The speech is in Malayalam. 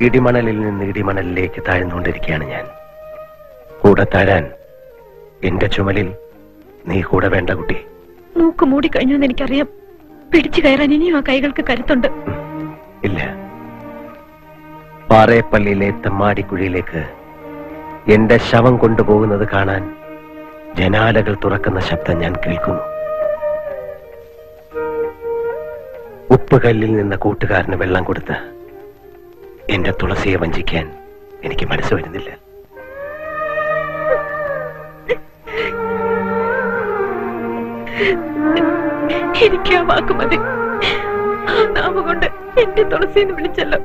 ഇടിമണലിൽ നിന്ന് ഇടിമണലിലേക്ക് താഴ്ന്നുകൊണ്ടിരിക്കുകയാണ് ഞാൻ. കൂടെ താഴാൻ എന്റെ ചുമലിൽ നീ കൂടെ വേണ്ട കുട്ടി. മൂക്ക് മൂടിക്കഴിഞ്ഞു എന്ന് എനിക്കറിയാം. പിടിച്ചു കയറാൻ ഇനിയും ആ കൈകൾക്ക് കരുത്തുണ്ട്. ഇല്ല. പാറേപ്പള്ളിയിലെ തെമ്മാടിക്കുഴിയിലേക്ക് എന്റെ ശവം കൊണ്ടുപോകുന്നത് കാണാൻ ജനാലകൾ തുറക്കുന്ന ശബ്ദം ഞാൻ കേൾക്കുന്നു. ഉപ്പുകല്ലിൽ നിന്ന കൂട്ടുകാരന് വെള്ളം കൊടുത്ത് എന്റെ തുളസിയെ വഞ്ചിക്കാൻ എനിക്ക് മനസ്സ് വരുന്നില്ല. എനിക്ക് ആ വാക്കുമതി നാമുകൊണ്ട് എന്റെ തുളസിയെന്ന് വിളിച്ചല്ലോ.